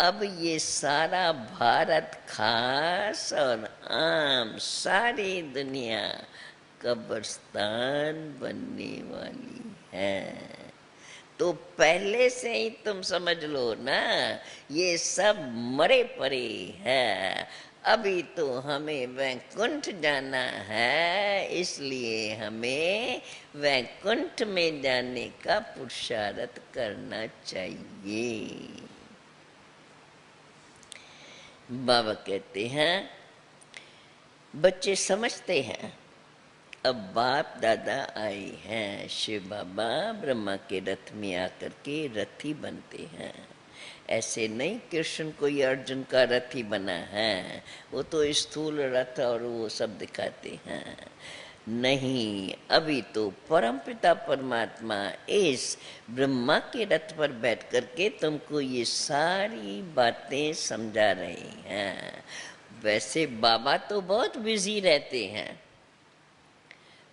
अब ये सारा भारत खास और आम सारी दुनिया कब्रस्तान बनने वाली है। तो पहले से ही तुम समझ लो ना, ये सब मरे परे है। अभी तो हमें वैकुंठ जाना है, इसलिए हमें वैकुंठ में जाने का पुरुषार्थ करना चाहिए। बाबा कहते हैं, बच्चे समझते हैं, अब बाप दादा आए हैं, शिव बाबा ब्रह्मा के रथ में आकर के रथी बनते हैं। ऐसे नहीं कृष्ण को ये अर्जुन का रथी बना है, वो तो स्थूल रथ और वो सब दिखाते हैं। नहीं, अभी तो परम पिता परमात्मा इस ब्रह्मा के रथ पर बैठ करके तुमको ये सारी बातें समझा रहे हैं। वैसे बाबा तो बहुत बिज़ी रहते हैं।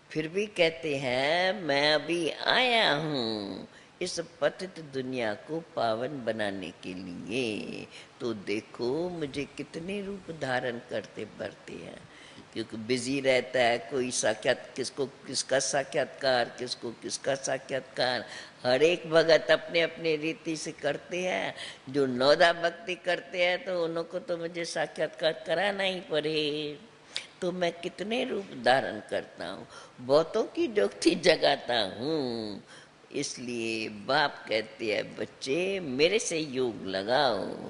फिर भी कहते हैं, मैं अभी आया हूँ इस पतित दुनिया को पावन बनाने के लिए। तो देखो मुझे कितने रूप धारण करते बढ़ते हैं। क्योंकि बिज़ी रहता है, कोई साक्षात किसको, किसका साक्षात्कार, किसको किसका साक्षात्कार। हर एक भगत अपने अपने रीति से करते हैं। जो नौदा भक्ति करते हैं तो उनको तो मुझे साक्षात्कार कराना ही पड़े। तो मैं कितने रूप धारण करता हूँ? बहुतों की जोगती जगाता हूँ। इसलिए बाप कहते हैं, बच्चे, मेरे से योग लगाओ।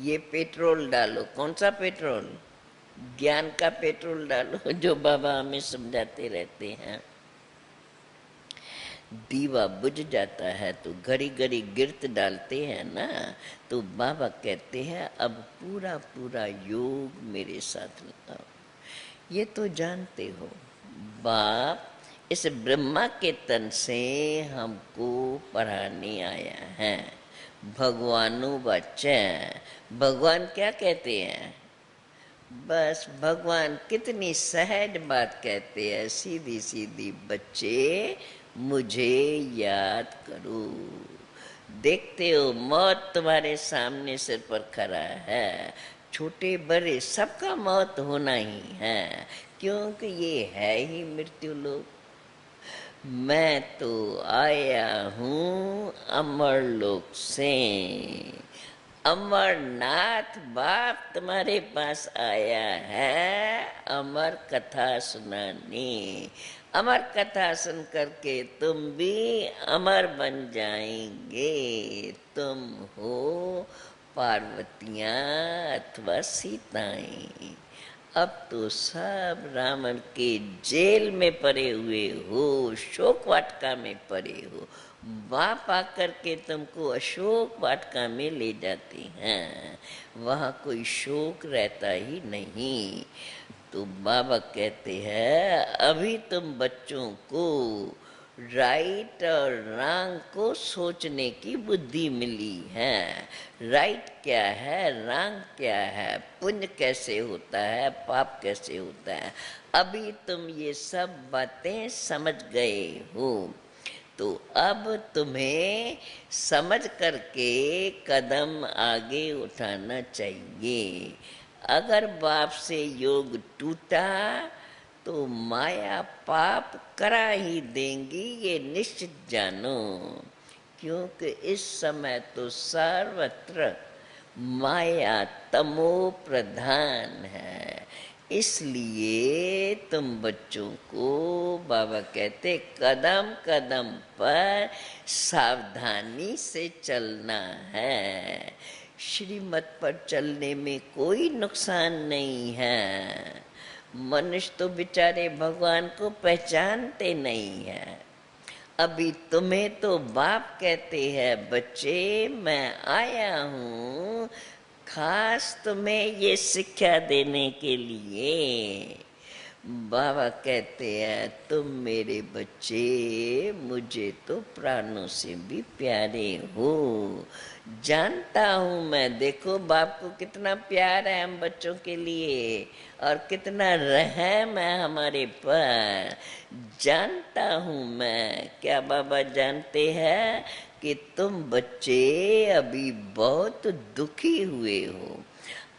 ये पेट्रोल डालो। कौन सा पेट्रोल? ज्ञान का पेट्रोल डालो, जो बाबा हमें समझाते रहते हैं। दीवा बुझ जाता है तो घड़ी घड़ी गिरत डालते हैं ना तो बाबा कहते हैं, अब पूरा पूरा योग मेरे साथ लगाओ ये तो जानते हो। बाप, इस ब्रह्मा के तन से हमको पढ़ाने आया है। भगवानों बच्चे भगवान क्या कहते हैं? बस भगवान कितनी सहज बात कहते हैं। सीधी सीधी बच्चे, मुझे याद करो। देखते हो, मौत तुम्हारे सामने सिर पर खड़ा है। छोटे बड़े सबका मौत होना ही है, क्योंकि ये है ही मृत्यु लोक। मैं तो आया हूँ अमर लोक से। अमरनाथ बाप तुम्हारे पास आया है। अमर कथा सुनाने। अमर कथा सुन करके तुम भी अमर बन जाएँगे। तुम हो पार्वतियाँ अथवा सीताएँ। अब तो सब रावण के जेल में पड़े हुए हो, शोक वाटका में पड़े हो। बाप आकर के तुमको अशोक वाटका में ले जाते हैं। वहाँ कोई शोक रहता ही नहीं। तो बाबा कहते हैं, अभी तुम बच्चों को राइट और रंग को सोचने की बुद्धि मिली है। राइट क्या है रंग क्या है? पुण्य कैसे होता है, पाप कैसे होता है? अभी तुम ये सब बातें समझ गए हो। तो अब तुम्हें समझ करके कदम आगे उठाना चाहिए। अगर बाप से योग टूटा तो माया पाप करा ही देंगी, ये निश्चित जानो। क्योंकि इस समय तो सर्वत्र माया तमो प्रधान है। इसलिए तुम बच्चों को बाबा कहते कदम कदम पर सावधानी से चलना है। श्रीमत पर चलने में कोई नुकसान नहीं है। मनुष्य तो बेचारे भगवान को पहचानते नहीं है। अभी तुम्हें तो बाप कहते हैं, बच्चे, मैं आया हूँ खास तुम्हें ये शिक्षा देने के लिए, बाबा कहते हैं, तुम मेरे बच्चे, मुझे तो प्राणों से भी प्यारे हो। जानता हूँ मैं, देखो बाप को कितना प्यार है हम बच्चों के लिए और कितना रहम है हमारे पर। जानता हूँ मैं, क्या बाबा जानते हैं? कि तुम बच्चे अभी बहुत दुखी हुए हो।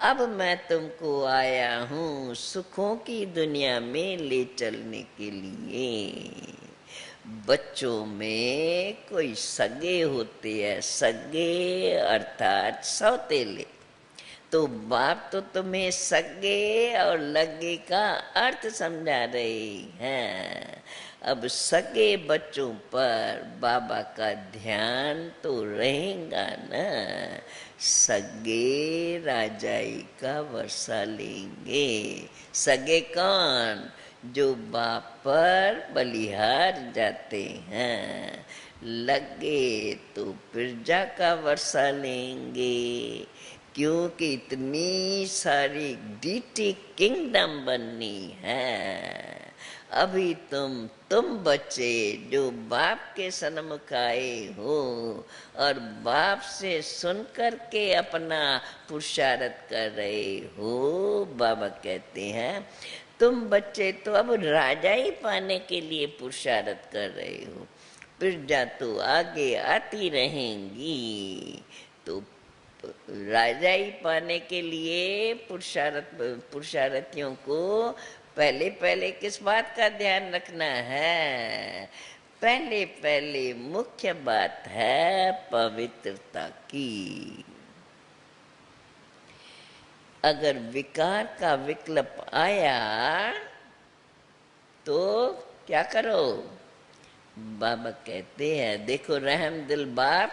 अब मैं तुमको आया हूँ सुखों की दुनिया में ले चलने के लिए। बच्चों में कोई सगे होते हैं, सगे अर्थात सौतेले तो बाप तो तुम्हें सगे और लगे का अर्थ समझा रहे हैं। अब सगे बच्चों पर बाबा का ध्यान तो रहेगा ना। सगे राजाई का वर्षा लेंगे। सगे कौन? जो बाप पर बलिहार जाते हैं। लगे तो प्रजा का वर्षा लेंगे। क्योंकि इतनी सारी डीटी किंगडम बननी है। अभी तुम तुम बच्चे जो बाप के सन्मुख आए हो और बाप से सुन कर के अपना पुरुषारत कर रहे हो, बाबा कहते हैं, तुम बच्चे तो अब राजा ही पाने के लिए पुरुषारत कर रहे हो। प्रजा तो आगे आती रहेंगी तो राजा ही पाने के लिए पुरुषारत पुरुषारथियों को पहले पहले किस बात का ध्यान रखना है? पहले पहले मुख्य बात है पवित्रता की। अगर विकार का विकल्प आया तो क्या करो? बाबा कहते हैं, देखो रहम दिल बाप,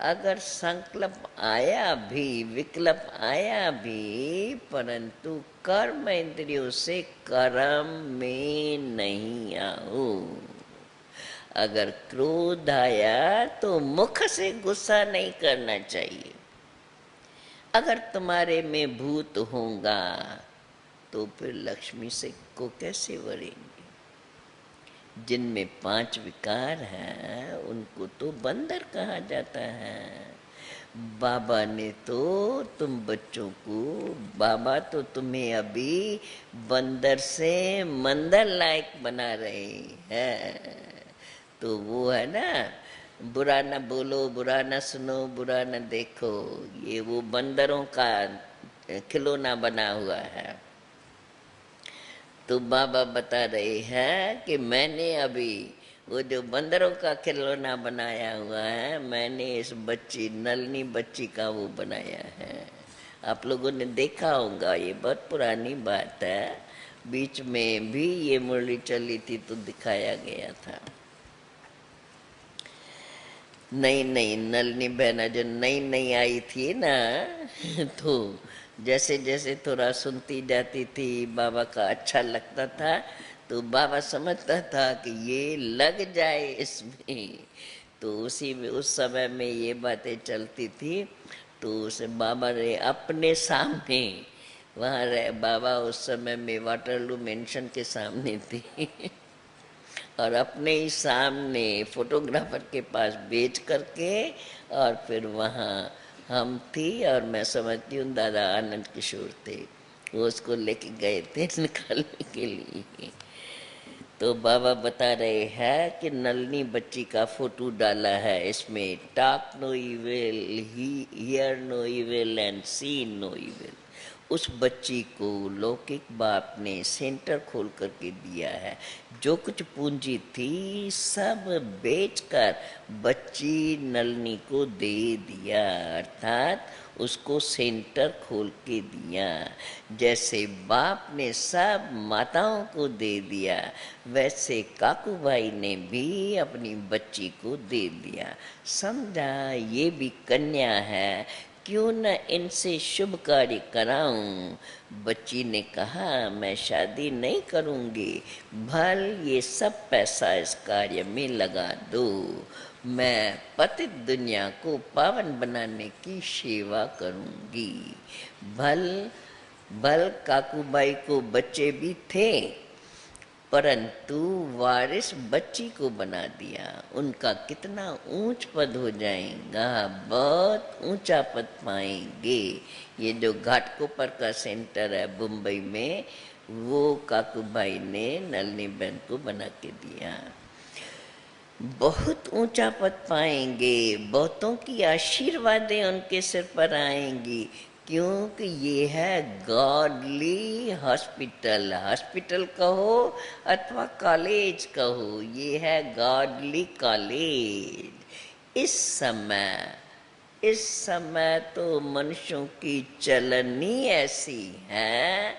अगर संकल्प आया भी, विकल्प आया भी, परंतु कर्म इंद्रियों से कर्म में नहीं आओ अगर क्रोध आया तो मुख से गुस्सा नहीं करना चाहिए। अगर तुम्हारे में भूत होगा तो फिर लक्ष्मी से को कैसे वरेंगे? जिनमें पाँच विकार हैं, उनको तो बंदर कहा जाता है। बाबा ने तो तुम बच्चों को, बाबा तो तुम्हें अभी बंदर से मंदर लायक बना रहे हैं। तो वो है ना, बुरा न बोलो, बुरा ना सुनो, बुरा ना देखो, ये वो बंदरों का खिलौना बना हुआ है। तो बाबा बता रहे हैं कि मैंने अभी वो जो बंदरों का खिलौना बनाया हुआ है, मैंने इस बच्ची, नलनी बच्ची का वो बनाया है। आप लोगों ने देखा होगा, ये बहुत पुरानी बात है। बीच में भी ये मुरली चली थी तो दिखाया गया था। नई नई, नलनी बहना जो नई नई आई थी ना तो जैसे जैसे थोड़ा सुनती जाती थी, बाबा का अच्छा लगता था तो बाबा समझता था कि ये लग जाए इसमें। तो उसी में, उस समय में ये बातें चलती थी। तो उसे बाबा ने अपने सामने, वहाँ रहे, बाबा उस समय में वाटरलू मेंशन के सामने थे। और अपने ही सामने फोटोग्राफर के पास बेच करके, और फिर वहाँ हम थी, और मैं समझती हूँ दादा आनंद किशोर थे। वो उसको लेके गए थे निकालने के लिए। तो बाबा बता रहे हैं कि नलनी बच्ची का फ़ोटो डाला है, इसमें talk no evil hear no evil and see no evil उस बच्ची को लौकिक बाप ने सेंटर खोल करके दिया है। जो कुछ पूंजी थी, सब बेचकर बच्ची नलनी को दे दिया, अर्थात उसको सेंटर खोल के दिया। जैसे बाप ने सब माताओं को दे दिया, वैसे काकू भाई ने भी अपनी बच्ची को दे दिया। समझा? ये भी कन्या है। क्यों न इनसे शुभ कार्य कराऊं? बच्ची ने कहा, मैं शादी नहीं करूँगी। भल, ये सब पैसा इस कार्य में लगा दो। मैं पतित दुनिया को पावन बनाने की सेवा करूँगी। भल भल काकूबाई को बच्चे भी थे, परंतु वारिस बच्ची को बना दिया। उनका कितना ऊंच पद हो जाएगा, बहुत ऊँचा पद पाएँगे। ये जो घाटकोपर का सेंटर है मुंबई में, वो काकू भाई ने नलनी बहन को बना के दिया। बहुत ऊँचा पद पाएँगे, बहुतों की आशीर्वादें उनके सिर पर आएँगी, क्योंकि ये है गॉडली हॉस्पिटल हॉस्पिटल कहो अथवा कॉलेज कहो, ये है गॉडली कॉलेज इस समय इस समय तो मनुष्यों की चलनी ऐसी है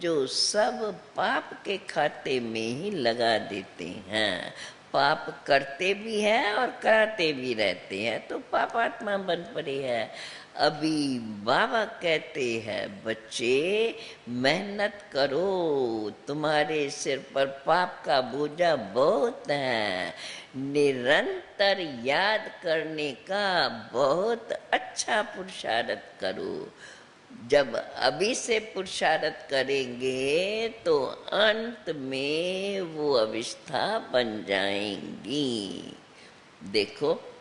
जो सब पाप के खाते में ही लगा देते हैं। पाप करते भी हैं और कराते भी रहते हैं तो पापात्मा बन पड़े है। अभी बाबा कहते हैं, बच्चे, मेहनत करो, तुम्हारे सिर पर पाप का बोझा बहुत है। निरंतर याद करने का बहुत अच्छा पुरुषार्थ करो। जब अभी से पुरुषार्थ करेंगे तो अंत में वो अवस्था बन जाएँगी। देखो,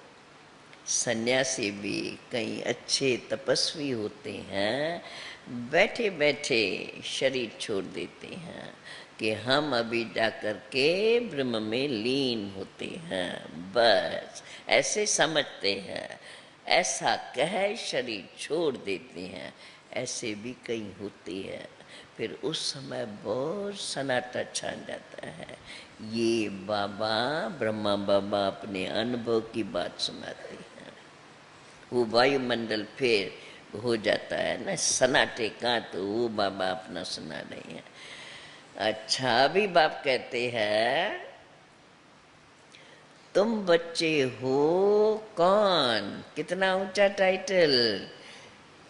सन्यासी भी कई अच्छे तपस्वी होते हैं बैठे बैठे शरीर छोड़ देते हैं कि हम अभी जाकर के ब्रह्म में लीन होते हैं। बस, ऐसे समझते हैं, ऐसा कह शरीर छोड़ देते हैं। ऐसे भी कई होते हैं। फिर उस समय बहुत सन्नाटा छा जाता है। ये बाबा, ब्रह्मा बाबा अपने अनुभव की बात सुनाते हैं। वो वायुमंडल फिर हो जाता है ना, सनाटे का तो वो बाबा अपना सुना रहे हैं। अच्छा अभी बाप कहते हैं, तुम बच्चे हो कौन? कितना ऊँचा टाइटल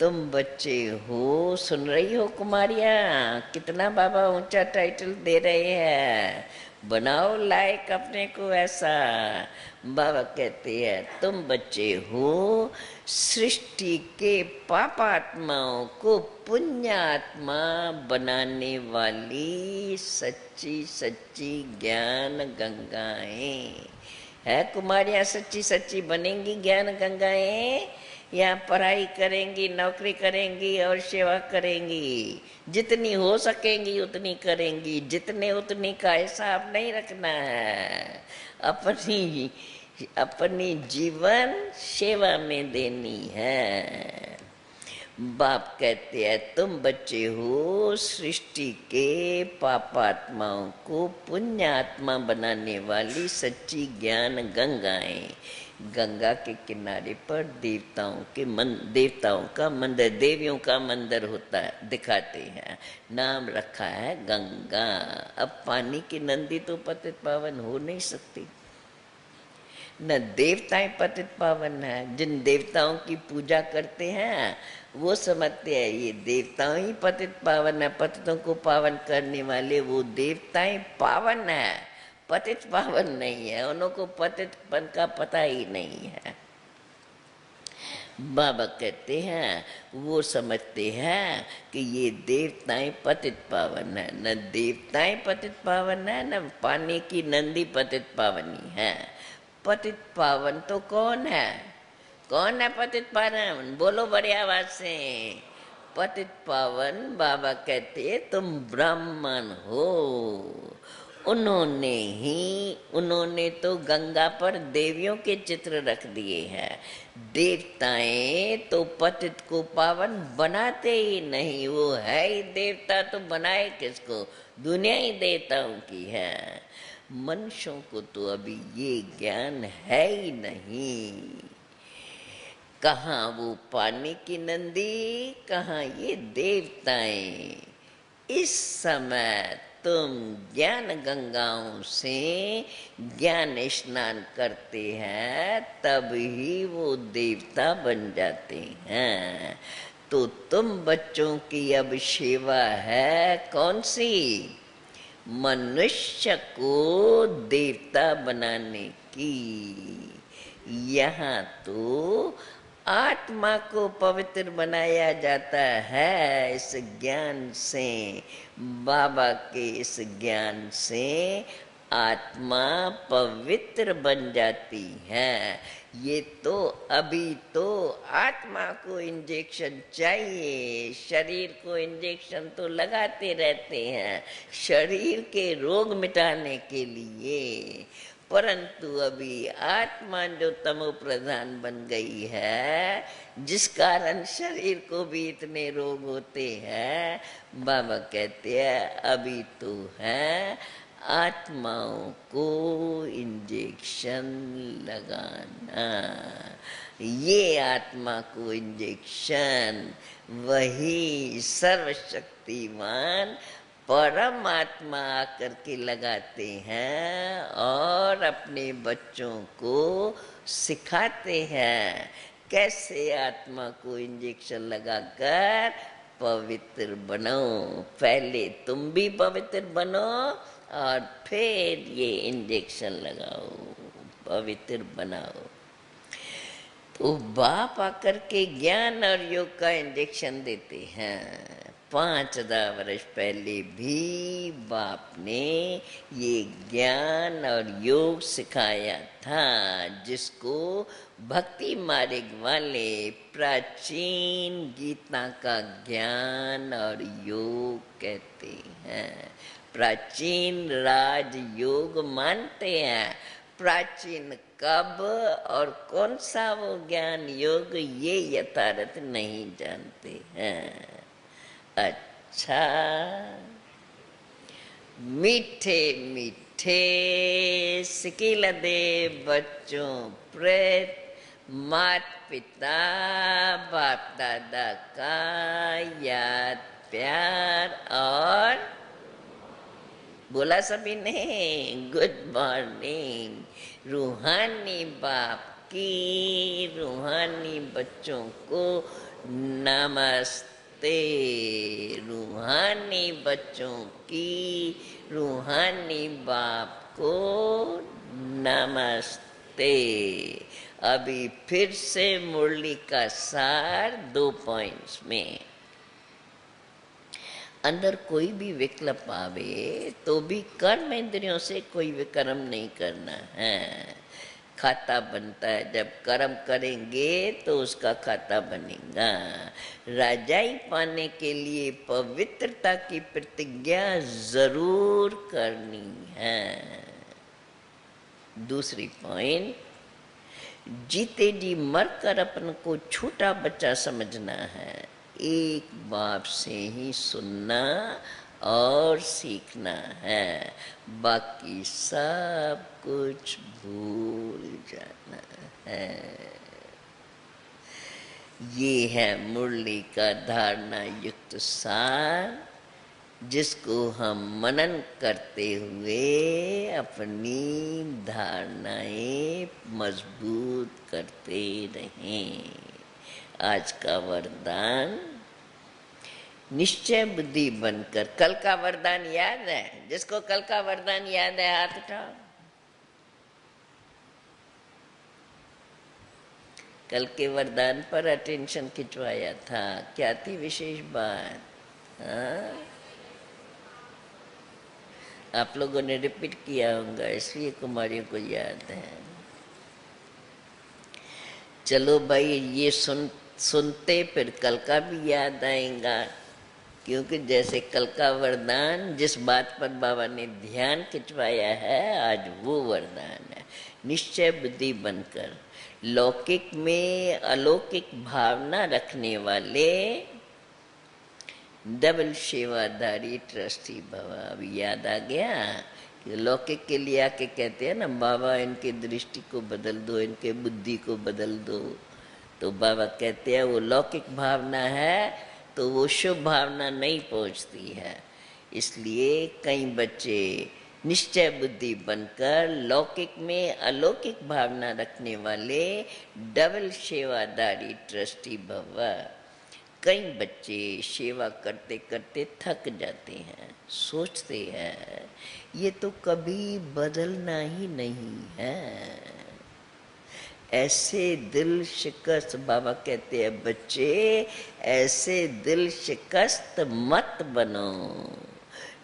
तुम बच्चे हो, सुन रही हो कुमारिया? कितना बाबा ऊँचा टाइटल दे रहे हैं। बनाओ लायक अपने को ऐसा। बाबा कहते हैं, तुम बच्चे हो, सृष्टि के पापात्माओं को पुण्यात्मा बनाने वाली सच्ची सच्ची ज्ञान गंगाएँ। है कुमारियाँ, सच्ची सच्ची बनेंगी ज्ञान गंगाएँ? या पढ़ाई करेंगी, नौकरी करेंगी और सेवा करेंगी। जितनी हो सकेंगी उतनी करेंगी, जितने उतनी का हिसाब नहीं रखना है। अपनी अपनी जीवन सेवा में देनी है। बाप कहते हैं, तुम बच्चे हो, सृष्टि के पापात्माओं को पुण्य आत्मा बनाने वाली सच्ची ज्ञान गंगाएँ गंगा के किनारे पर देवताओं के मन, देवताओं का मंदिर, देवियों का मंदिर होता है, दिखाते हैं। नाम रखा है गंगा। अब पानी की नंदी तो पतित पावन हो नहीं सकती। न देवताएँ पतित पावन है, जिन देवताओं की पूजा करते हैं, वो समझते हैं, ये देवताओं ही पतित पावन है, पतितों को पावन करने वाले वो देवताएँ पावन है। पतित पावन नहीं है, उनको पतितपन का पता ही नहीं है। बाबा कहते हैं, वो समझते हैं कि ये देवताएँ पतित पावन है। न देवताएँ पतित पावन है, न पानी की नंदी पतित पावनी है। पतित पावन तो कौन है? कौन है पतित पावन? बोलो बड़ी आवाज़ से। पतित पावन, बाबा कहते तुम ब्राह्मण हो। उन्होंने ही, उन्होंने तो गंगा पर देवियों के चित्र रख दिए हैं। देवताएँ तो पतित को पावन बनाते ही नहीं, वो है ही देवता तो बनाए किसको? दुनिया ही देवताओं की है। मनुष्यों को तो अभी ये ज्ञान है ही नहीं। कहा वो पानी की नंदी, कहा ये देवताएँ? इस समय तुम ज्ञान गंगाओं से ज्ञान स्नान करते हैं, तब ही वो देवता बन जाते हैं। तो तुम बच्चों की अब सेवा है कौन सी? मनुष्य को देवता बनाने की। यहाँ तो आत्मा को पवित्र बनाया जाता है इस ज्ञान से। बाबा के इस ज्ञान से आत्मा पवित्र बन जाती है। ये तो अभी तो आत्मा को इंजेक्शन चाहिए, शरीर को इंजेक्शन तो लगाते रहते हैं, शरीर के रोग मिटाने के लिए। परंतु अभी आत्मा जो तमो प्रधान बन गई है, जिस कारण शरीर को भी इतने रोग होते हैं, बाबा कहते हैं, अभी तो है, आत्माओं को इंजेक्शन लगाना। ये आत्मा को इंजेक्शन वही सर्वशक्तिमान परमात्मा आकर के लगाते हैं और अपने बच्चों को सिखाते हैं। कैसे आत्मा को इंजेक्शन लगाकर पवित्र बनो पहले तुम भी पवित्र बनो और फिर ये इंजेक्शन लगाओ, पवित्र बनाओ। तो बाप आकर के ज्ञान और योग का इंजेक्शन देते हैं। पाँच हज़ार वर्ष पहले भी बाप ने ये ज्ञान और योग सिखाया था, जिसको भक्ति मार्ग वाले प्राचीन गीता का ज्ञान और योग कहते हैं। प्राचीन राज योग मानते हैं। प्राचीन कब और कौन सा वो ज्ञान योग, ये यथार्थ नहीं जानते हैं। अच्छा। मीठे मीठे सिकिल दे बच्चों प्रेत। मात पिता, बाप दादा का याद, प्यार और बोला सभी ने, गुड मॉर्निंग। रूहानी बाप की, रूहानी बच्चों को नमस्ते। रूहानी बच्चों की रूहानी बाप को नमस्ते। अभी फिर से मुरली का सार दो पॉइंट्स में। अंदर कोई भी विकल्प आवे तो भी कर्म इंद्रियों से कोई विक्रम नहीं करना है। खाता बनता है। जब कर्म करेंगे तो उसका खाता बनेगा। राजाई पाने के लिए पवित्रता की प्रतिज्ञा ज़रूर करनी है। दूसरी पॉइंट जीते जी मरकर अपन को छोटा बच्चा समझना है। एक बाप से ही सुनना और सीखना है। बाकी सब कुछ भूल जाना है। ये है मुरली का धारणा युक्त सार, जिसको हम मनन करते हुए अपनी धारणाएँ मज़बूत करते रहें। आज का वरदान निश्चय बुद्धि बनकर, कल का वरदान याद है? जिसको कल का वरदान याद है, हाथ उठाओ। कल के वरदान पर अटेंशन खिंचवाया था। क्या थी विशेष बात? हाँ? आप लोगों ने रिपीट किया होगा, इसलिए कुमारियों को याद है। चलो भाई, ये सुन, सुनते फिर कल का भी याद आएगा। क्योंकि जैसे कल का वरदान, जिस बात पर बाबा ने ध्यान खिंचवाया है, आज वो वरदान है। निश्चय बुद्धि बनकर, लौकिक में अलौकिक भावना रखने वाले डबल सेवाधारी ट्रस्टी बाबा। अभी याद आ गया कि लौकिक के लिए आके कहते हैं ना, बाबा इनके दृष्टि को बदल दो, इनके बुद्धि को बदल दो। तो बाबा कहते हैं, वो लौकिक भावना है तो वो शुभ भावना नहीं पहुँचती है। इसलिए कई बच्चे निश्चय बुद्धि बनकर लौकिक में अलौकिक भावना रखने वाले डबल सेवादारी ट्रस्टी भव, कई बच्चे सेवा करते करते थक जाते हैं, सोचते हैं, ये तो कभी बदलना ही नहीं है। ऐसे दिल शिकस्त, बाबा कहते हैं, बच्चे, ऐसे दिल शिकस्त मत बनो।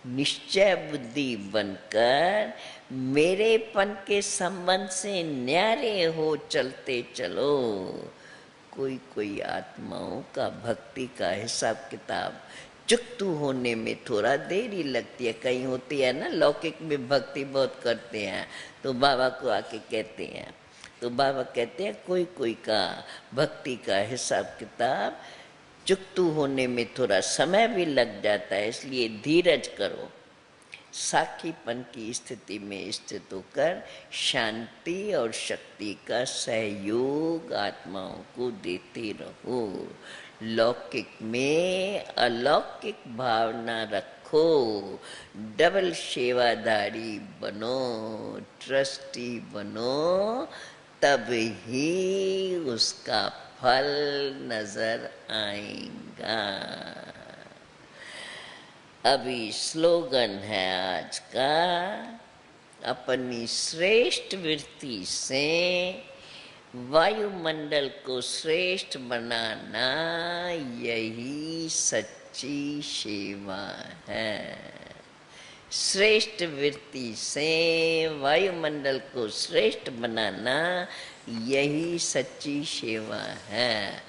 निश्चय बुद्धि बनकर मेरेपन के संबंध से न्यारे हो चलते चलो। कोई कोई आत्माओं का भक्ति का हिसाब किताब चुक्तु होने में थोड़ा देरी लगती है। कहीं होती है ना, लौकिक में भक्ति बहुत करते हैं तो बाबा को आके कहते हैं तो बाबा कहते हैं, कोई कोई का भक्ति का हिसाब किताब चुक्तु होने में थोड़ा समय भी लग जाता है, इसलिए धीरज करो। साखीपन की स्थिति में स्थित होकर शांति और शक्ति का सहयोग आत्माओं को देते रहो। लौकिक में अलौकिक भावना रखो। डबल सेवादारी बनो, ट्रस्टी बनो तब ही उसका फल नज़र आएगा। अभी स्लोगन है आज का, अपनी श्रेष्ठ वृत्ति से वायुमंडल को श्रेष्ठ बनाना यही सच्ची सेवा है। श्रेष्ठ वृत्ति से वायुमंडल को श्रेष्ठ बनाना यही सच्ची सेवा है।